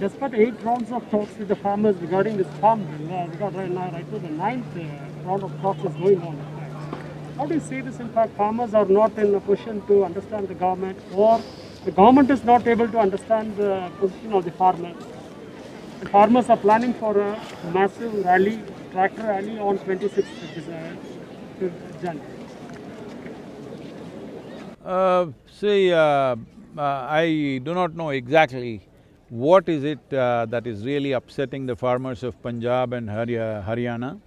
despite eight rounds of talks with the farmers regarding this farm bill, uh, we got right now, right to the ninth uh, round of talks is going on. How do you see this impact? Farmers are not in a position to understand the government, or the government is not able to understand the position of the farmers. The farmers are planning for a massive rally, tractor rally on 26th uh, January. Uh, see, uh, uh, I do not know exactly what is it uh, that is really upsetting the farmers of Punjab and Haryana.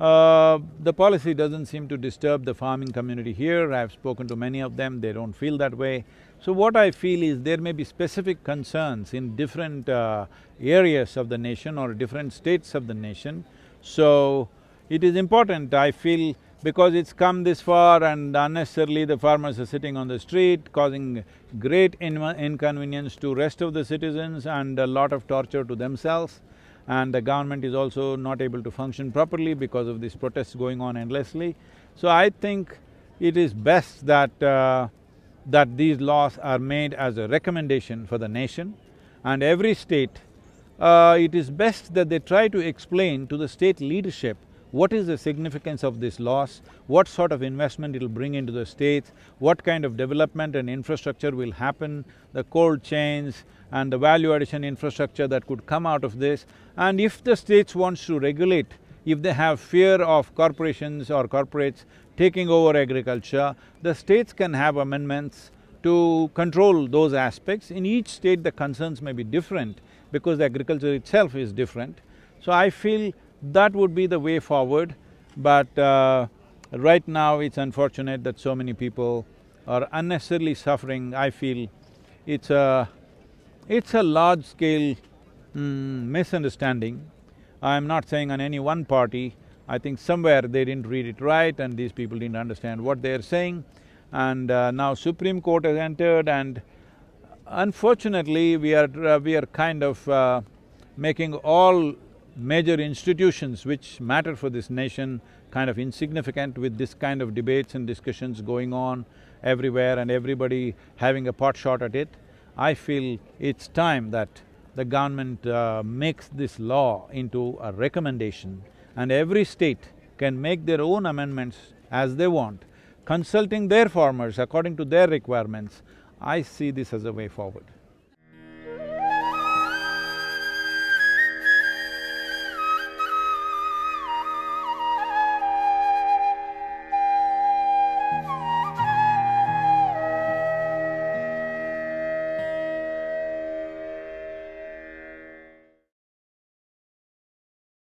Uh, the policy doesn't seem to disturb the farming community here, I've spoken to many of them, they don't feel that way. So what I feel is there may be specific concerns in different uh, areas of the nation or different states of the nation. So, it is important, I feel, because it's come this far and unnecessarily the farmers are sitting on the street, causing great inconvenience to rest of the citizens and a lot of torture to themselves. And the government is also not able to function properly because of these protests going on endlessly. So I think it is best that… Uh, that these laws are made as a recommendation for the nation and every state, uh, it is best that they try to explain to the state leadership what is the significance of this loss, what sort of investment it'll bring into the states, what kind of development and infrastructure will happen, the cold chains and the value addition infrastructure that could come out of this. And if the states wants to regulate, if they have fear of corporations or corporates taking over agriculture, the states can have amendments to control those aspects. In each state the concerns may be different because the agriculture itself is different. So I feel that would be the way forward, but uh, right now it's unfortunate that so many people are unnecessarily suffering. I feel it's a… it's a large-scale mm, misunderstanding. I'm not saying on any one party, I think somewhere they didn't read it right and these people didn't understand what they're saying. And uh, now Supreme Court has entered and unfortunately we are… Uh, we are kind of uh, making all major institutions which matter for this nation kind of insignificant with this kind of debates and discussions going on everywhere and everybody having a pot shot at it. I feel it's time that the government uh, makes this law into a recommendation and every state can make their own amendments as they want, consulting their farmers according to their requirements. I see this as a way forward.